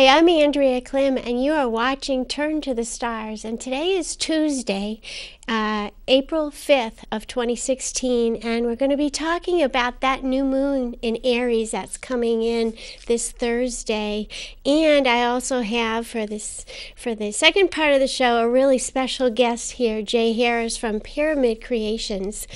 Hi, I'm Andrea Klim, and you are watching Turn to the Stars. And today is Tuesday, uh, April 5th of 2016, and we're going to be talking about that new moon in Aries that's coming in this Thursday. And I also have for this for the second part of the show a really special guest here, Jay Harris from Pyramid Creations.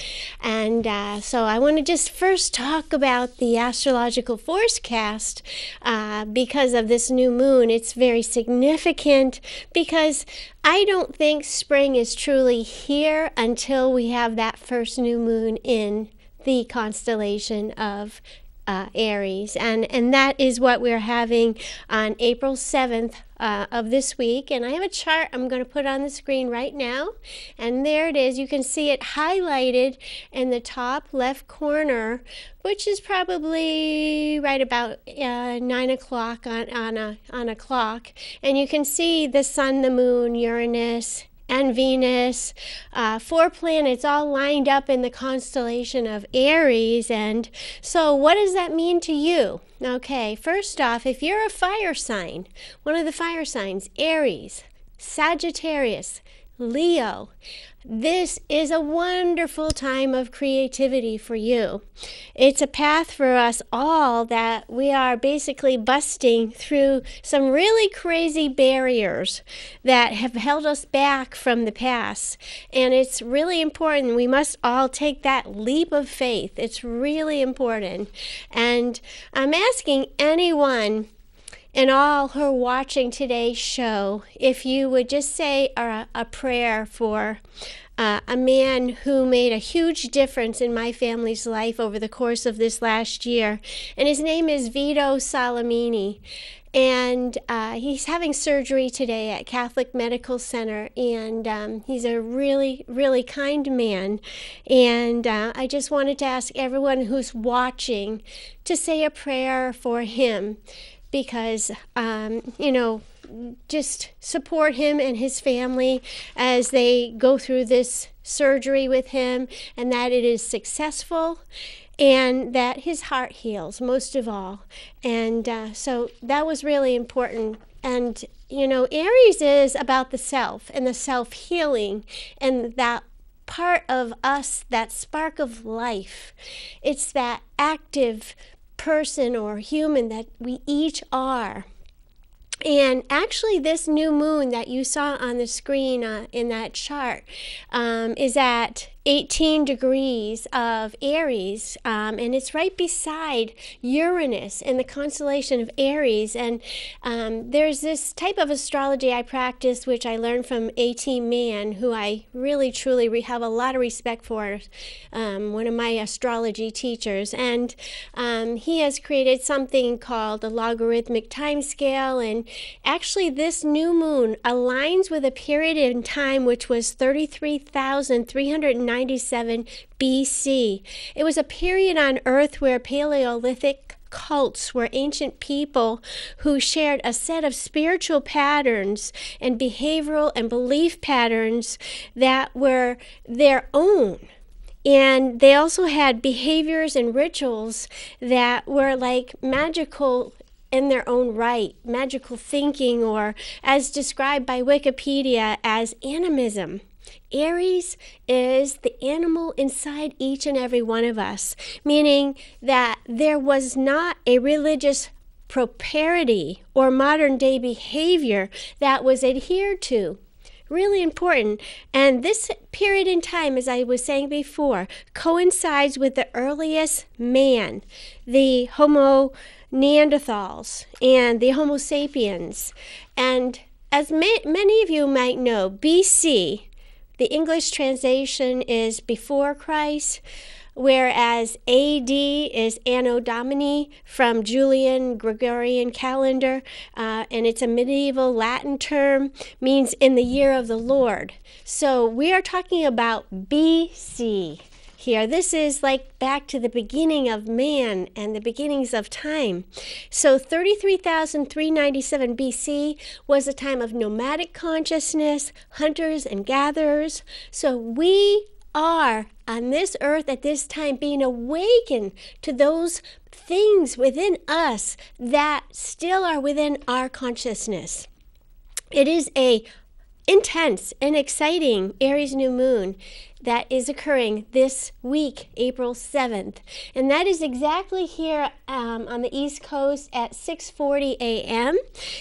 And uh, so I want to just first talk about the astrological forecast uh, because of this new moon. It's very significant because I don't think spring is truly here until we have that first new moon in the constellation of uh, Aries. And, and that is what we're having on April 7th uh, of this week. And I have a chart I'm going to put on the screen right now. And there it is. You can see it highlighted in the top left corner, which is probably right about uh, 9 o'clock on, on, a, on a clock. And you can see the sun, the moon, Uranus, and Venus, uh, four planets all lined up in the constellation of Aries. And so, what does that mean to you? Okay, first off, if you're a fire sign, one of the fire signs, Aries, Sagittarius, Leo, this is a wonderful time of creativity for you. It's a path for us all that we are basically busting through some really crazy barriers that have held us back from the past. And it's really important. We must all take that leap of faith. It's really important. And I'm asking anyone and all who are watching today's show, if you would just say a, a prayer for uh, a man who made a huge difference in my family's life over the course of this last year. And his name is Vito Salamini. And uh, he's having surgery today at Catholic Medical Center. And um, he's a really, really kind man. And uh, I just wanted to ask everyone who's watching to say a prayer for him because, um, you know, just support him and his family as they go through this surgery with him and that it is successful and that his heart heals most of all. And uh, so that was really important. And, you know, Aries is about the self and the self healing and that part of us, that spark of life. It's that active person or human that we each are. And actually, this new moon that you saw on the screen uh, in that chart um, is at 18 degrees of Aries, um, and it's right beside Uranus in the constellation of Aries. And um, there's this type of astrology I practice, which I learned from A.T. Mann, who I really truly have a lot of respect for, um, one of my astrology teachers. And um, he has created something called the logarithmic time scale. And actually, this new moon aligns with a period in time which was 33,390. 97 BC. It was a period on Earth where Paleolithic cults were ancient people who shared a set of spiritual patterns and behavioral and belief patterns that were their own. And they also had behaviors and rituals that were like magical in their own right, magical thinking, or as described by Wikipedia as animism. Aries is the animal inside each and every one of us, meaning that there was not a religious propriety or modern day behavior that was adhered to. Really important. And this period in time, as I was saying before, coincides with the earliest man, the Homo Neanderthals and the Homo sapiens. And as ma- many of you might know, BC the English translation is before Christ, whereas AD is Anno Domini from Julian Gregorian calendar, uh, and it's a medieval Latin term, means in the year of the Lord. So we are talking about BC here. This is like back to the beginning of man and the beginnings of time. So 33,397 BC was a time of nomadic consciousness, hunters and gatherers. So we are on this earth at this time being awakened to those things within us that still are within our consciousness. It is a intense and exciting Aries new moon that is occurring this week, April 7th. And that is exactly here um, on the East Coast at 6.40 a.m.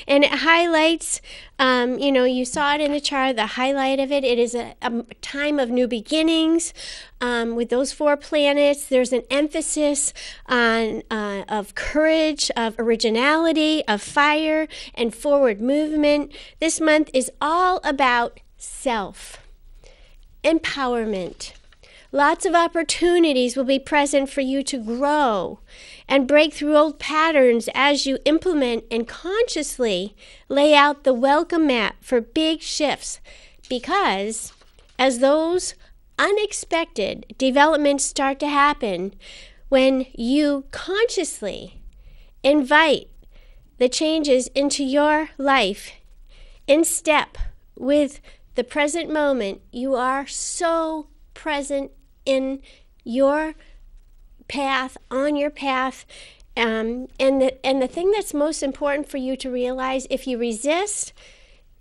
And it highlights, um, you know, you saw it in the chart, the highlight of it. It is a, a time of new beginnings. Um, with those four planets, there's an emphasis on uh, of courage, of originality, of fire, and forward movement. This month is all about self empowerment. Lots of opportunities will be present for you to grow and break through old patterns as you implement and consciously lay out the welcome mat for big shifts. Because as those unexpected developments start to happen, when you consciously invite the changes into your life in step with the present moment, you are so present in your path, on your path. Um, and the and the thing that's most important for you to realize, if you resist,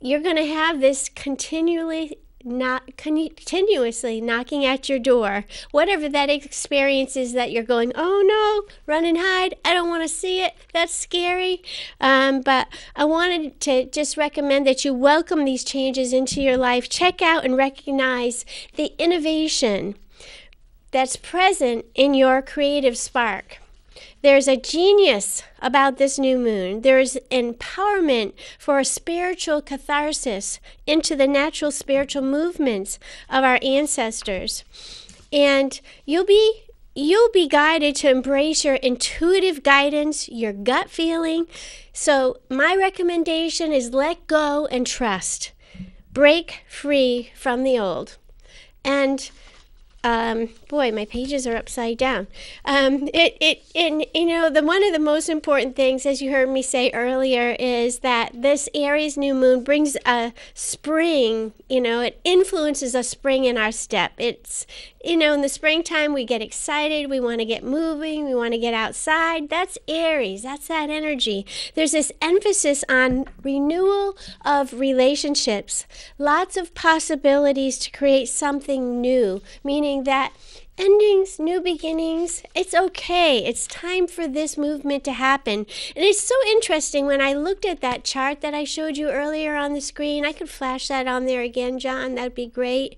you're going to have this continually not continuously knocking at your door, whatever that experience is that you're going, oh no, run and hide. I don't want to see it. That's scary. Um, but I wanted to just recommend that you welcome these changes into your life. Check out and recognize the innovation that's present in your creative spark. There's a genius about this new moon. There's empowerment for a spiritual catharsis into the natural spiritual movements of our ancestors. And you'll be you'll be guided to embrace your intuitive guidance, your gut feeling. So, my recommendation is let go and trust. Break free from the old. And um, boy, my pages are upside down. Um, it, it, and you know, the one of the most important things, as you heard me say earlier, is that this Aries new moon brings a spring. You know, it influences a spring in our step. It's, you know, in the springtime we get excited, we want to get moving, we want to get outside. That's Aries. That's that energy. There's this emphasis on renewal of relationships, lots of possibilities to create something new, meaning meaning that endings, new beginnings, it's okay. It's time for this movement to happen. And it's so interesting when I looked at that chart that I showed you earlier on the screen. I could flash that on there again, John. That'd be great.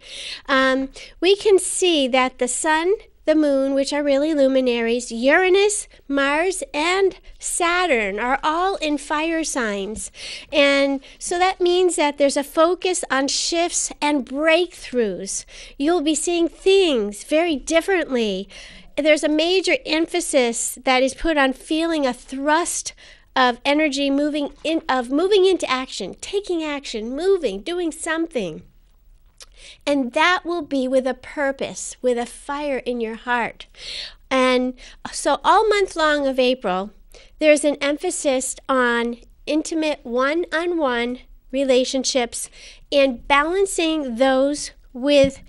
Um, we can see that the sun the moon, which are really luminaries, Uranus, Mars, and Saturn are all in fire signs. And so that means that there's a focus on shifts and breakthroughs. You'll be seeing things very differently. There's a major emphasis that is put on feeling a thrust of energy moving in of moving into action, taking action, moving, doing something. And that will be with a purpose, with a fire in your heart. And so, all month long of April, there's an emphasis on intimate one on one relationships and balancing those with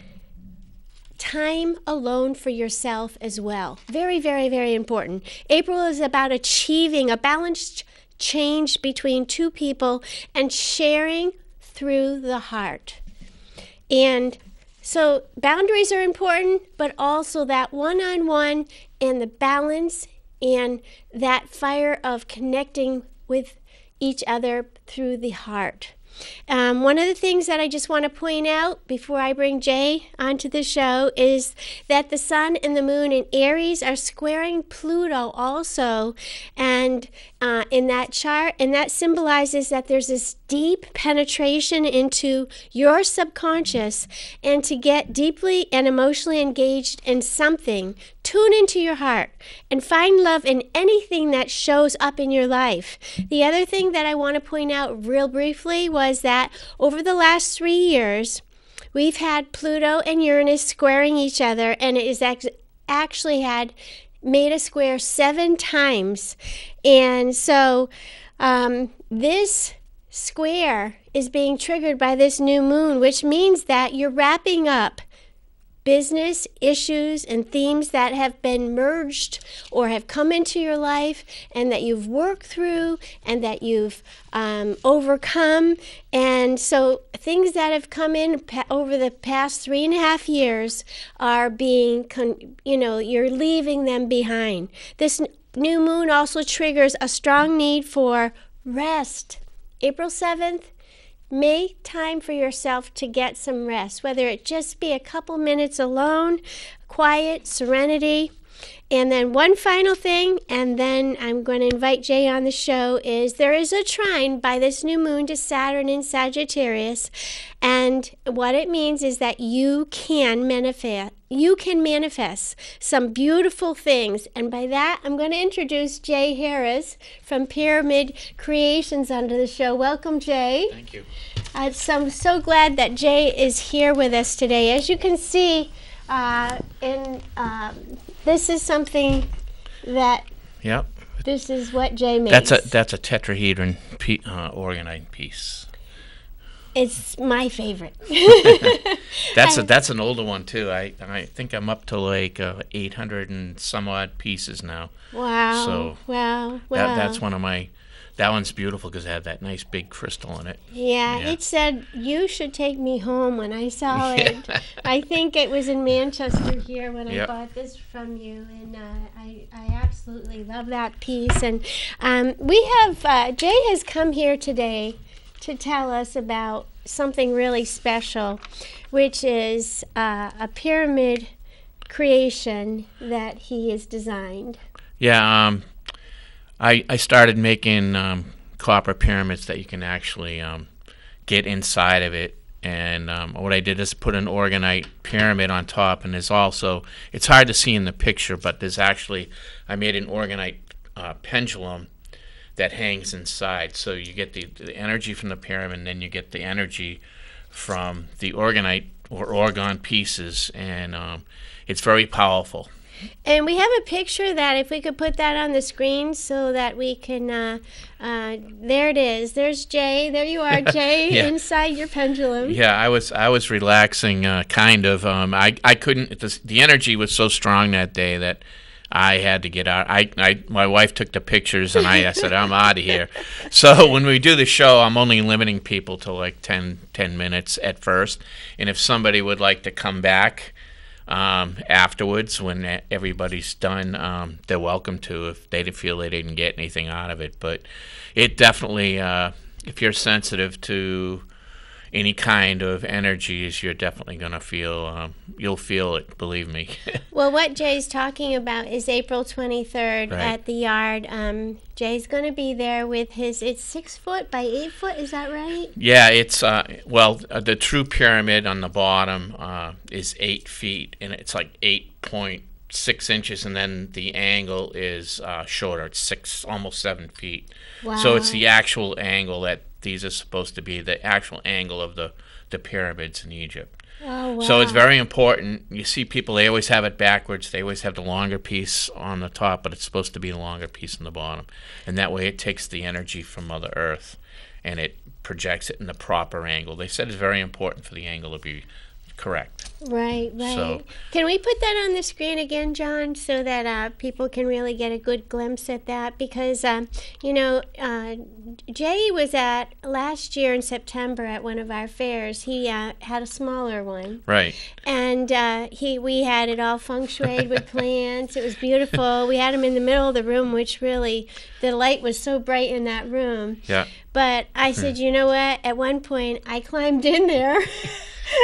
time alone for yourself as well. Very, very, very important. April is about achieving a balanced change between two people and sharing through the heart. And so boundaries are important, but also that one on one and the balance and that fire of connecting with each other through the heart. Um, one of the things that I just want to point out before I bring Jay onto the show is that the sun and the moon in Aries are squaring Pluto also, and uh, in that chart, and that symbolizes that there's this deep penetration into your subconscious, and to get deeply and emotionally engaged in something, tune into your heart and find love in anything that shows up in your life. The other thing that I want to point out real briefly was that over the last three years, we've had Pluto and Uranus squaring each other, and it is actually had made a square seven times. And so um, this square is being triggered by this new moon, which means that you're wrapping up business issues and themes that have been merged or have come into your life and that you've worked through and that you've um, overcome. And so things that have come in pa- over the past three and a half years are being, con- you know, you're leaving them behind. This n- new moon also triggers a strong need for rest. April 7th, Make time for yourself to get some rest, whether it just be a couple minutes alone, quiet, serenity. And then one final thing, and then I'm going to invite Jay on the show, is there is a trine by this new moon to Saturn in Sagittarius. And what it means is that you can manifest you can manifest some beautiful things. And by that, I'm going to introduce Jay Harris from Pyramid Creations onto the show. Welcome, Jay. Thank you. Uh, so I'm so glad that Jay is here with us today. As you can see, uh, in um, this is something that Yep. this is what Jay makes. That's a that's a tetrahedron pe- uh, orgonite piece. it's my favorite. That's a that's an older one too. I I think I'm up to like uh, 800 and some odd pieces now. wow. So, wow. Wow. That that's one of my. That one's beautiful because it had that nice big crystal in it. Yeah, Yeah. it said you should take me home when I saw it. I think it was in Manchester here when I bought this from you, and uh, I I absolutely love that piece. And um, we have uh, Jay has come here today to tell us about something really special, which is uh, a pyramid creation that he has designed. Yeah. Um, I I started making um, copper pyramids that you can actually um, get inside of it. And um, what I did is put an orgonite pyramid on top, and there's also it's hard to see in the picture, but there's actually I made an orgonite uh, pendulum that hangs inside. So you get the, the energy from the pyramid, and then you get the energy from the orgonite or orgone pieces, and um, it's very powerful. And we have a picture that if we could put that on the screen so that we can, uh, uh, there it is. There's Jay. There you are, Jay, Yeah. inside your pendulum. Yeah, I was I was relaxing, uh, kind of. Um, I I couldn't. The, the energy was so strong that day that I had to get out. I, I my wife took the pictures and I, I said I'm out of here. So when we do the show, I'm only limiting people to like 10, 10 minutes at first, and if somebody would like to come back. Um, afterwards, when everybody's done, um, they're welcome to if they feel they didn't get anything out of it. But it definitely, uh, if you're sensitive to any kind of energies, you're definitely going to feel, um, you'll feel it, believe me. Well, what Jay's talking about is April 23rd Right. at the yard. Um, Jay's going to be there with his, it's six foot by eight foot, is that right? yeah, it's, uh, well, uh, the true pyramid on the bottom uh, is eight feet, and it's like 8.6 inches, and then the angle is uh, shorter. It's six, almost seven feet. Wow. So it's the actual angle that these are supposed to be, the actual angle of the, the pyramids in Egypt. Oh, wow. So it's very important. You see people, they always have it backwards. They always have the longer piece on the top, but it's supposed to be the longer piece on the bottom. And that way it takes the energy from Mother Earth and it projects it in the proper angle. They said it's very important for the angle to be correct. Right, right. So- can we put that on the screen again, John, so that uh, people can really get a good glimpse at that? Because, um, you know, uh, Jay was at last year in September at one of our fairs. He uh, had a smaller one, Right. and uh, he we had it all feng shuied with plants. It was beautiful. We had him in the middle of the room, which really the light was so bright in that room. Yeah. But I said, you know what? At one point, I climbed in there.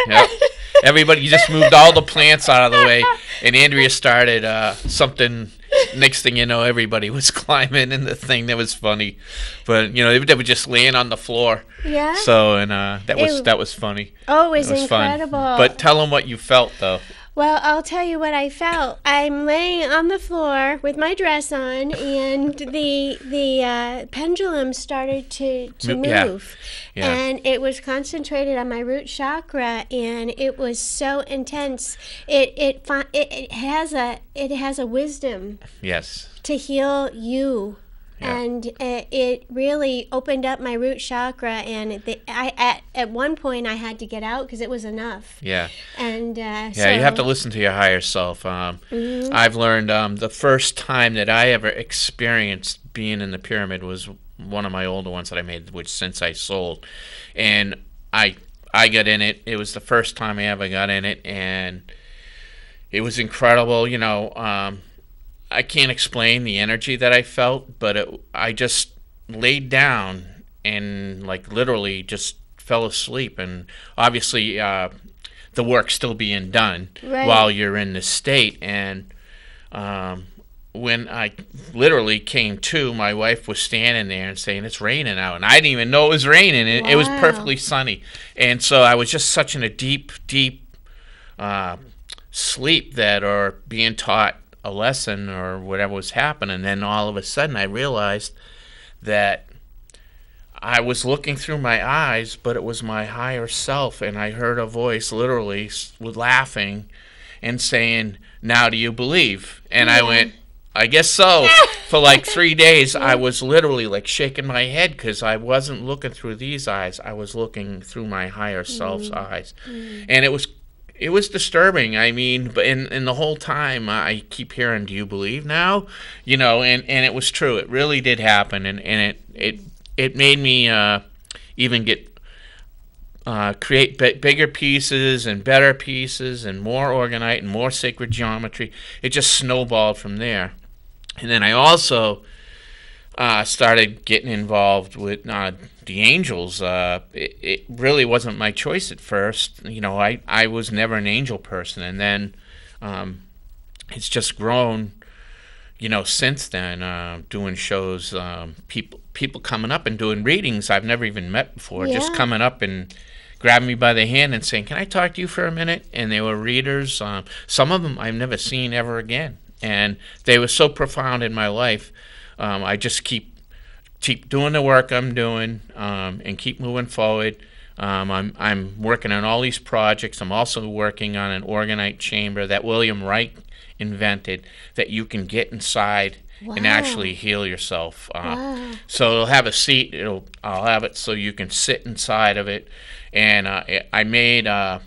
Yep. Everybody just moved all the plants out of the way, and Andrea started uh, something. Next thing you know, everybody was climbing in the thing. That was funny, but you know they, they were just laying on the floor. yeah. So and uh, that was Ew. that was funny. oh, it was, It was incredible. fun. But tell them what you felt though. Well, I'll tell you what I felt. I'm laying on the floor with my dress on, and the the uh, pendulum started to, to yeah. move, Yeah. and it was concentrated on my root chakra, and it was so intense. It it it, it has a it has a wisdom Yes. to heal you yeah. and it really opened up my root chakra. And it, the, I at at one point I had to get out because it was enough. Yeah. And uh, Yeah, so, you have to listen to your higher self. Um, Mm-hmm. I've learned um, the first time that I ever experienced being in the pyramid was one of my older ones that I made, which since I sold, and I I got in it. It was the first time I ever got in it, and it was incredible. You know, um, I can't explain the energy that I felt, but it, I just laid down and like literally just fell asleep, and obviously. Uh, the work still being done Right. while you're in this state. And um, when I literally came to, my wife was standing there and saying, It's raining out. And I didn't even know it was raining. It, it was perfectly sunny. And so I was just such in a deep, deep uh, sleep that, or being taught a lesson or whatever was happening. then all of a sudden I realized that I was looking through my eyes, but it was my higher self, and I heard a voice literally laughing and saying, Now do you believe? And I went, I guess so. For like three days, I was literally like shaking my head because I wasn't looking through these eyes. I was looking through my higher self's mm. eyes. Mm. And it was. It was disturbing. I mean, but in, in the whole time, I keep hearing, "Do you believe now?" You know, and, and it was true. It really did happen, and, and it it it made me uh, even get uh, create b- bigger pieces and better pieces and more orgonite and more sacred geometry. It just snowballed from there. And then I also uh, started getting involved with uh, the angels. Uh, it, it really wasn't my choice at first. You know, I, I was never an angel person. And then um, it's just grown you know, since then, uh, doing shows, um, people people coming up and doing readings I've never even met before, just coming up and grabbing me by the hand and saying, "Can I talk to you for a minute?" And they were readers. Um, some of them I've never seen ever again, and they were so profound in my life. Um, I just keep keep doing the work I'm doing um, and keep moving forward. Um, I'm I'm working on all these projects. I'm also working on an orgonite chamber that William Reich invented that you can get inside and actually heal yourself. Uh, Wow. So it'll have a seat. It'll I'll have it so you can sit inside of it, and uh, I- I made uh,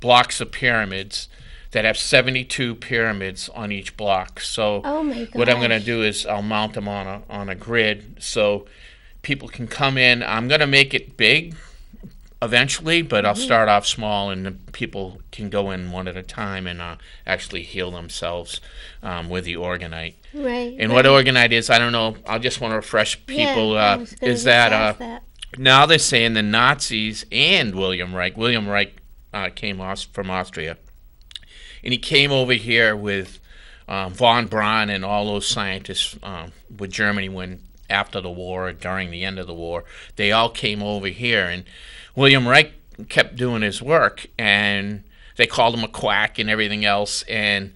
blocks of pyramids that have 72 pyramids on each block. So Oh what I'm going to do is I'll mount them on a on a grid so people can come in. I'm going to make it big eventually, but I'll start off small, and the people can go in one at a time and uh, actually heal themselves um, with the orgonite. Right. And what orgonite is, I don't know. I just want to refresh people. Yeah, uh, is that, uh, that. now they're saying the Nazis and William Reich. William Reich uh, came from Austria, and he came over here with um, von Braun and all those scientists um, with Germany when after the war, during the end of the war, they all came over here, and William Reich kept doing his work, and they called him a quack and everything else, and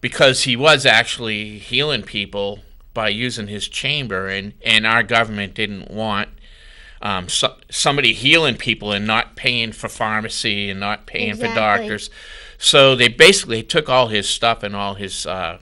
because he was actually healing people by using his chamber, and and our government didn't want um, so, somebody healing people and not paying for pharmacy and not paying for doctors. So they basically took all his stuff and all his uh,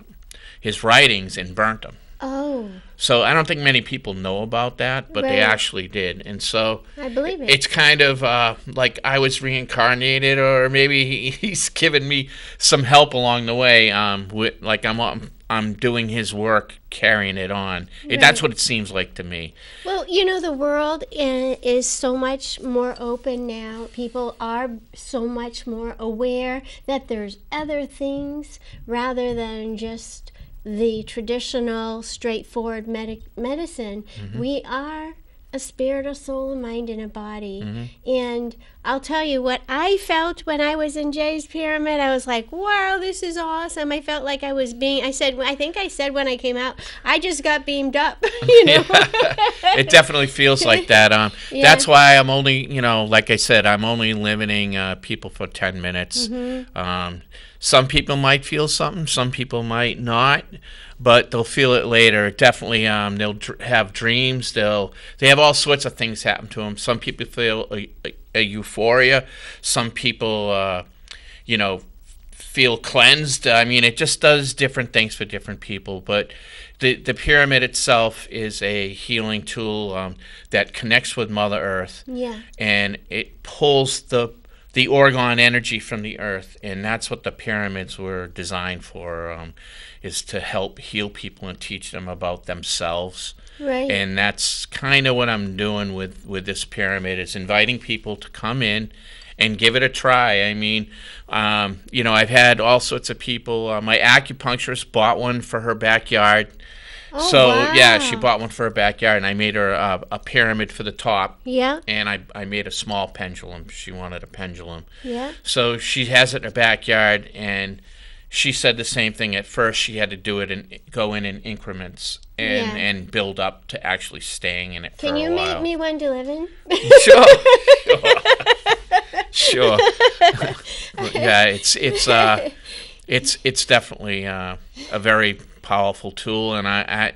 his writings and burnt them. Oh, So I don't think many people know about that, but they actually did. And so I believe it. it's kind of uh, like I was reincarnated, or maybe he, he's given me some help along the way. Um, with, like I'm, I'm I'm doing his work, carrying it on. It, that's what it seems like to me. Well, you know, the world is so much more open now. People are so much more aware that there's other things rather than just the traditional, straightforward medic- medicine. Mm-hmm. We are a spirit, a soul, a mind, and a body. Mm-hmm. And I'll tell you what I felt when I was in Jay's pyramid. I was like, wow, this is awesome. I felt like I was being, I said, I think I said when I came out, I just got beamed up, you know? it definitely feels like that. Um, Yeah. That's why I'm only, you know, like I said, I'm only limiting uh, people for 10 minutes. Mm-hmm. Um, some people might feel something, some people might not, but they'll feel it later. Definitely, um, they'll dr- have dreams. They'll they have all sorts of things happen to them. Some people feel a, a, euphoria. Some people, uh, you know, feel cleansed. I mean, it just does different things for different people. But the the pyramid itself is a healing tool um, that connects with Mother Earth, Yeah. and it pulls the the orgone energy from the earth, and that's what the pyramids were designed for, um, is to help heal people and teach them about themselves. Right. And that's kind of what I'm doing with with this pyramid is inviting people to come in and give it a try. I mean, um, you know, I've had all sorts of people. Uh, my acupuncturist bought one for her backyard. Oh, so yeah, she bought one for her backyard, and I made her a, a pyramid for the top, Yeah. and I I made a small pendulum. She wanted a pendulum, Yeah. so she has it in her backyard, and she said the same thing. At first, she had to do it and go in in increments and Yeah. and build up to actually staying in it for Can you make me one to live in? sure, sure, sure. yeah, it's it's uh, it's it's definitely uh, a very powerful tool, and I, I,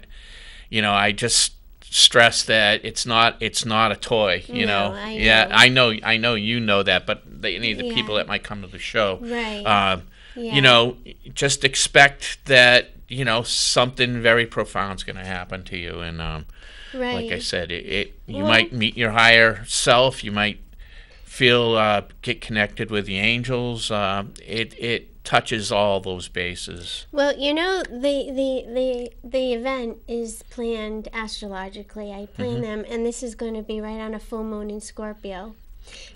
you know, I just stress that it's not it's not a toy. You No, know, I yeah, know. I know I know you know that, but the, any of the people that might come to the show, Right. um, Yeah. you know, just expect that you know something very profound is going to happen to you, and um, right. like I said, it, it you Well- might meet your higher self. You might feel uh, get connected with the angels. Uh, it it touches all those bases. Well, you know, the, the, the, the event is planned astrologically. I plan Mm-hmm. them, and this is going to be right on a full moon in Scorpio.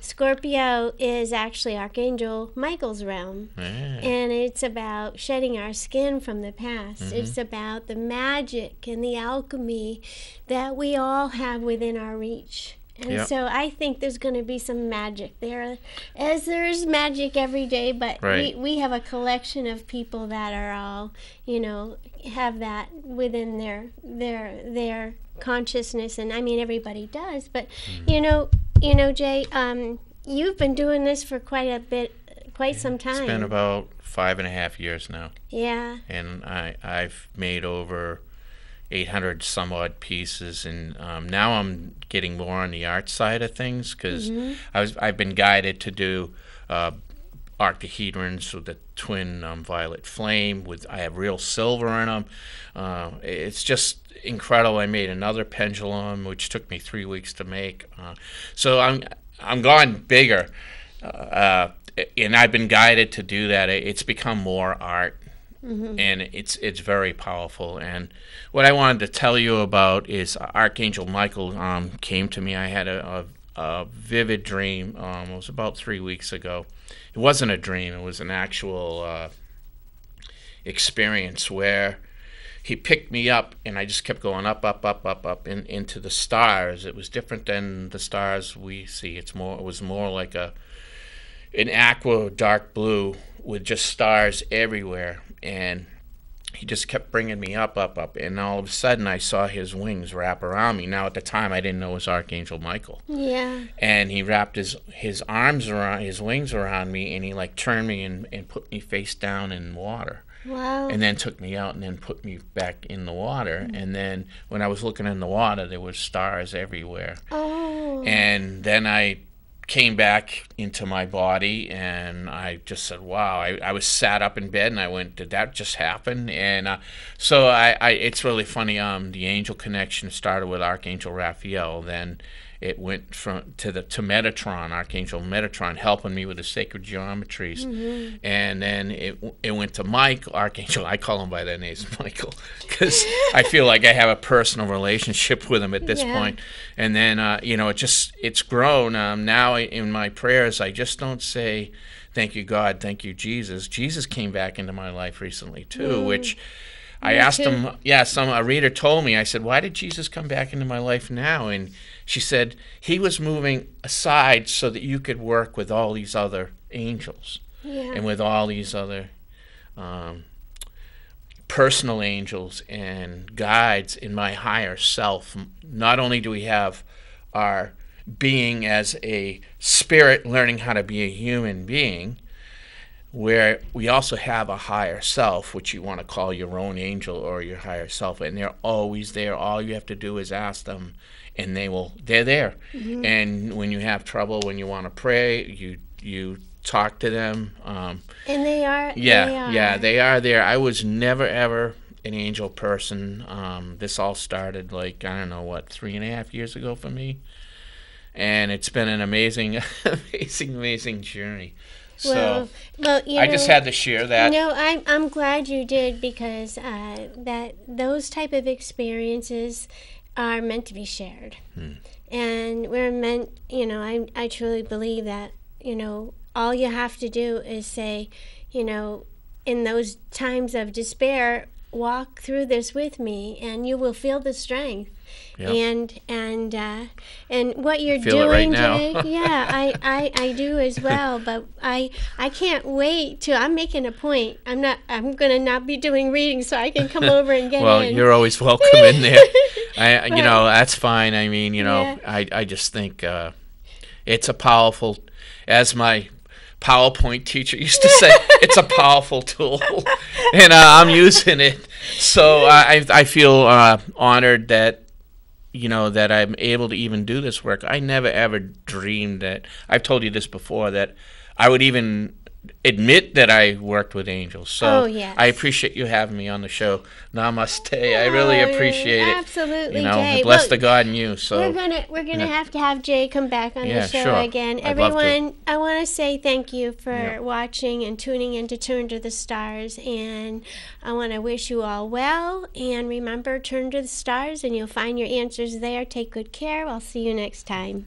Scorpio is actually Archangel Michael's realm. Yeah. And it's about shedding our skin from the past. Mm-hmm. It's about the magic and the alchemy that we all have within our reach. And Yep. so I think there's going to be some magic there, as there's magic every day. But Right. we, we have a collection of people that are all, you know, have that within their their their consciousness. And I mean, everybody does. But Mm-hmm. you know, you know, Jay, um, you've been doing this for quite a bit, quite some time. It's been about five and a half years now, Yeah. and I I've made over. 800 some odd pieces and um, now i'm getting more on the art side of things because i was i've been guided to do uh, octahedrons with the twin um, violet flame with i have real silver in them uh, it's just incredible. I made another pendulum which took me three weeks to make uh, so i'm i'm going bigger uh, and i've been guided to do that. It's become more art and it's it's very powerful. And what I wanted to tell you about is Archangel Michael um, came to me. I had a, a, a vivid dream. Um, it was about three weeks ago. It wasn't a dream. It was an actual uh, experience where he picked me up, and I just kept going up, up, up, up, up in, into the stars. It was different than the stars we see. It's more. It was more like a an aqua dark blue with just stars everywhere and he just kept bringing me up up up and all of a sudden i saw his wings wrap around me now at the time i didn't know it was archangel michael Yeah. and he wrapped his his arms around his wings around me and he like turned me and, and put me face down in water Wow. and then took me out and then put me back in the water mm. and then when i was looking in the water there was stars everywhere oh. and then I came back into my body and I just said, wow, I, I was sat up in bed and I went, did that just happen? And uh, so I, I, it's really funny. Um, the angel connection started with Archangel Raphael. Then it went from to the to Metatron, Archangel Metatron, helping me with the sacred geometries, and then it it went to Mike, Archangel. I call him by that name, Michael, because I feel like I have a personal relationship with him at this Yeah. point. And then uh, you know, it just it's grown. Um, now I- in my prayers, I just don't say. Thank you, God. Thank you, Jesus. Jesus came back into my life recently too, which I Me asked too. him. Yeah, some a reader told me. I said, "Why did Jesus come back into my life now?" And she said, "He was moving aside so that you could work with all these other angels yeah. and with all these other um, personal angels and guides in my higher self. Not only do we have our being as a spirit learning how to be a human being, where we also have a higher self, which you want to call your own angel or your higher self, and they're always there. All you have to do is ask them, and they will. They're there. And when you have trouble, when you want to pray, you you talk to them. Um, And they are. yeah, they are. yeah, they are there. I was never ever an angel person. Um, this all started like I don't know what three and a half years ago for me, and it's been an amazing, amazing, amazing journey. So Well, well, you I know, just had to share that. No, I'm I'm glad you did because uh, that those type of experiences are meant to be shared, Hmm. and we're meant. You know, I I truly believe that. You know, all you have to do is say, you know, in those times of despair, walk through this with me, and you will feel the strength. Yep. And and uh, and what you're doing right today, yeah, I, I, I do as well. But I I can't wait to. I'm making a point. I'm not. I'm gonna not be doing reading, so I can come over and get Well, in. you're always welcome in there. I, you know, that's fine. I mean, you know, Yeah. I, I just think uh, it's a powerful, as my PowerPoint teacher used to say, it's a powerful tool, and uh, I'm using it. So I, I feel uh, honored that, you know, that I'm able to even do this work. I never ever dreamed that. I've told you this before that I would even admit that I worked with angels. So Oh, yes. I appreciate you having me on the show. Namaste. I really Oh, appreciate it. Absolutely, You know, Jay. bless Well, the God in you. So We're gonna we're gonna Yeah. have to have Jay come back on Yeah, the show sure. again. I'd. Everyone, I want to say thank you for Yeah. watching and tuning in to Turn to the Stars, and I want to wish you all well. And remember, turn to the stars, and you'll find your answers there. Take good care. I'll see you next time.